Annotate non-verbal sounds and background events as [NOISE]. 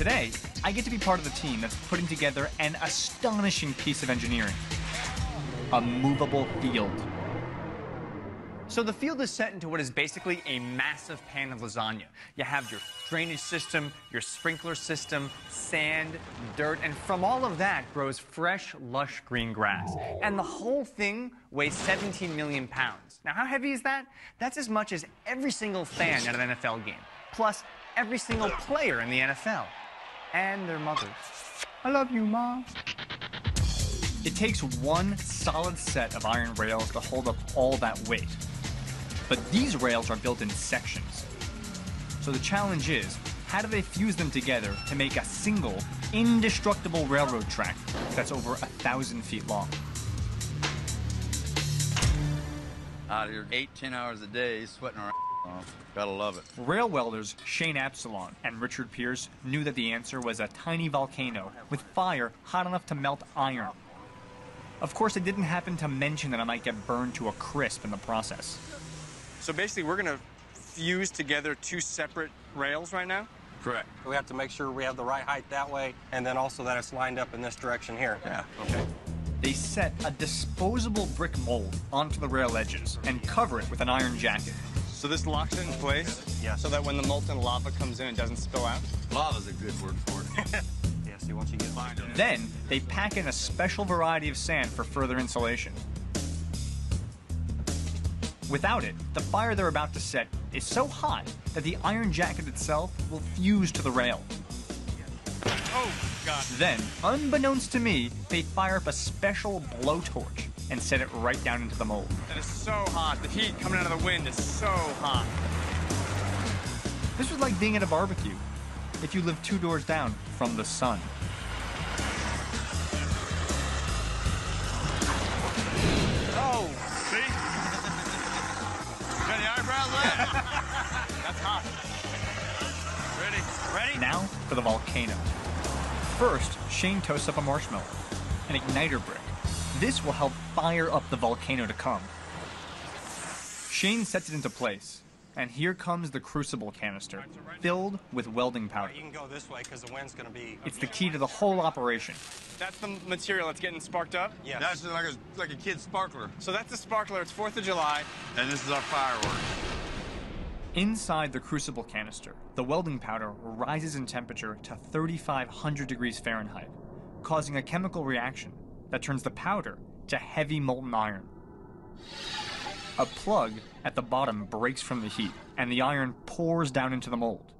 Today, I get to be part of the team that's putting together an astonishing piece of engineering a movable field. So the field is set into what is basically a massive pan of lasagna. You have your drainage system, your sprinkler system, sand, dirt, and from all of that grows fresh, lush green grass. And the whole thing weighs 17 million pounds. Now, how heavy is that? That's as much as every single fan at an NFL game, plus every single player in the NFL, and their mothers. I love you, Mom. It takes one solid set of iron rails to hold up all that weight. But these rails are built in sections. So the challenge is, how do they fuse them together to make a single, indestructible railroad track that's over a thousand feet long? Out here eight, ten hours a day, sweating our off. Gotta love it. Rail welders Shane Absalon and Richard Pierce knew that the answer was a tiny volcano with fire hot enough to melt iron. Of course, they didn't happen to mention that I might get burned to a crisp in the process. So basically, we're going to fuse together two separate rails right now? Correct. We have to make sure we have the right height that way, and then also that it's lined up in this direction here. Yeah. Okay. They set a disposable brick mold onto the rail edges and cover it with an iron jacket. So this locks it in place? Yes. So that when the molten lava comes in, it doesn't spill out? Lava's a good word for it. [LAUGHS] Yeah, see, once you get Then they pack in a special variety of sand for further insulation. Without it, the fire they're about to set is so hot that the iron jacket itself will fuse to the rail. Oh, God. Then, unbeknownst to me, they fire up a special blowtorch and set it right down into the mold. That is so hot. The heat coming out of the wind is so hot. This was like being at a barbecue, if you live two doors down from the sun. Oh, see? Got the eyebrows left? [LAUGHS] That's hot. Ready? Ready? Now for the volcano. First, Shane toasts up a marshmallow, an igniter brick. This will help fire up the volcano to come. Shane sets it into place, and here comes the crucible canister, filled with welding powder. You can go this way because the wind's going to be. It's the key to the whole operation. That's the material that's getting sparked up? Yes. That's like a, like a kid's sparkler. So that's the sparkler. It's 4th of July. And this is our fireworks. Inside the crucible canister, the welding powder rises in temperature to 3,500 degrees Fahrenheit, causing a chemical reaction that turns the powder to heavy molten iron. A plug at the bottom breaks from the heat, and the iron pours down into the mold.